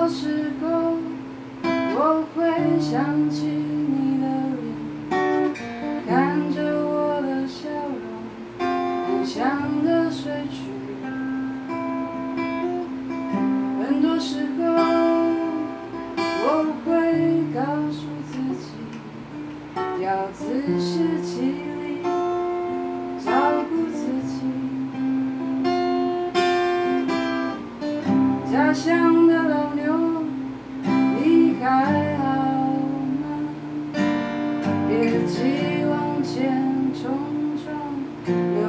很多时候，我会想起你的脸，看着我的笑容，安详的睡去。很多时候，我会告诉自己，要自食其力，照顾自己。家乡的老牛，希望前冲撞。